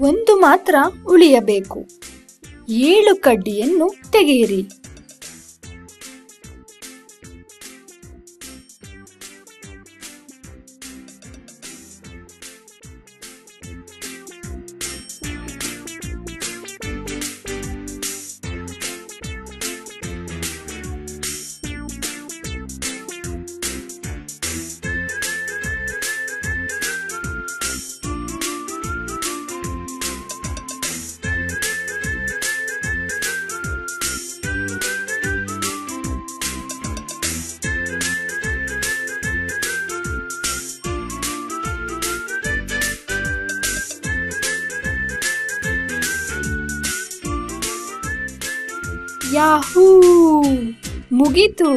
ಒಂದು ಮಾತ್ರ ಉಳಿಯಬೇಕು. ಏಳು ಕಡ್ಡಿಯನ್ನು ತೆಗೆಯಿರಿ. ಯಾಹೂ ಮುಗೀತು.